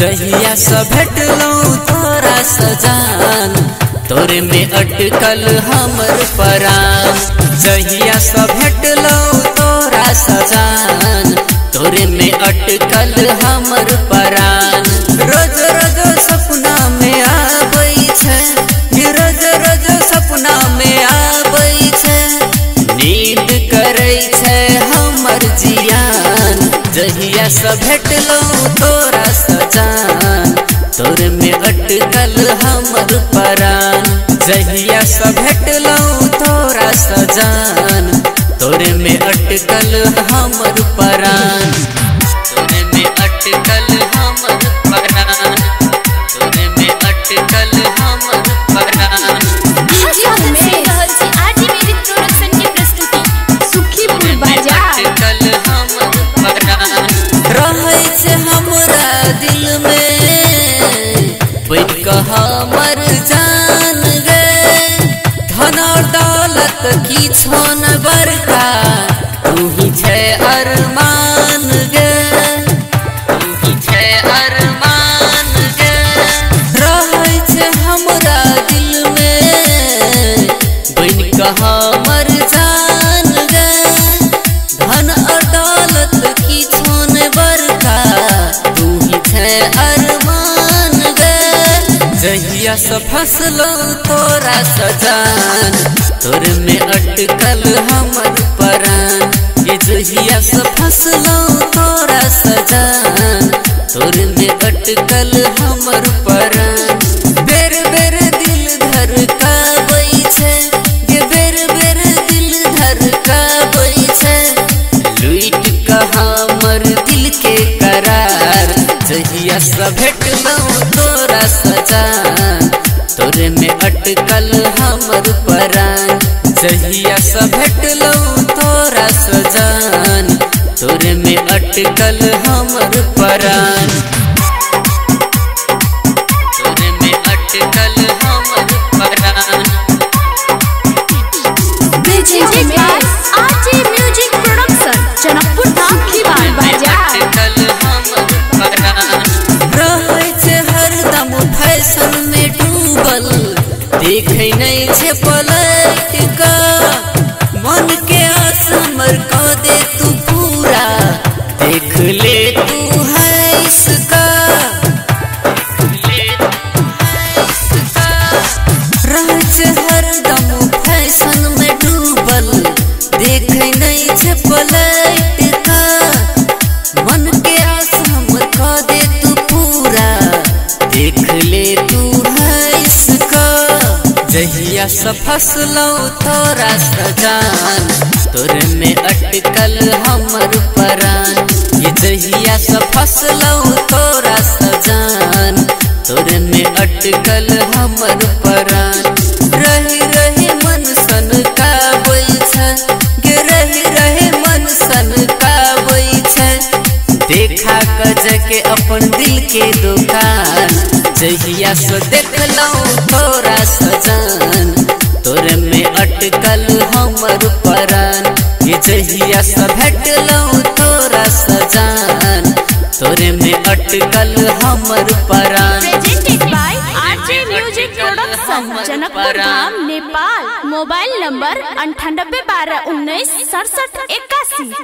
जहिया से भेटलौ तोरा सजान, तोरे में अटकल हमर परान। जहिया से भेटलौ तोरा सजान, तोरे में अटकल हमर परान। रोज रोज सपना में आबै छै। रोज रोज सपना में नींद हमर जियान। जहिया से तोरा सजान तोर में अटकल हमर परान। जहिया से भेटलौ तोरा सजान तोर में अटकल हमर परान। हमर जान गे धन दौलत की छोन बड़का तू ही छे अरमान। से फसलो तोरा सजान। तोर में अटकल हमर परान। ये जहिया से फसलो तोरा सजान। तोर में अटकल हमर परान। बेर बेर दिल धड़काबै छै। गे बेर बेर दिल धड़काबै छै। लुइट कऽ हमर दिल के करार। जहिया से भेटलौ तोरा सजान। तोरे में अटकल हमर परान। जहिया सब भेटलौ तोरा सजान। तोरे में अटकल हमर परान। नहि दे तू पूरा। देख ले तोरा सजान तोर में अटकल हमर परान। ये जहिया से तोरा सजान तोर में अटकल हमर परान। देखा कज के अपन दिल के दुकान। जहिया से देखलौ तोरा सजान। तोर में अटकल हमर परान। ये जहिया से भेटलौ तोरा सजान। तोरे में अटकल हमर परान। जनकपुर धाम, नेपाल। मोबाइल नंबर अंठानबे बारह उन्नीस सड़सठ इक्यासी।